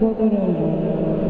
戻るんだ。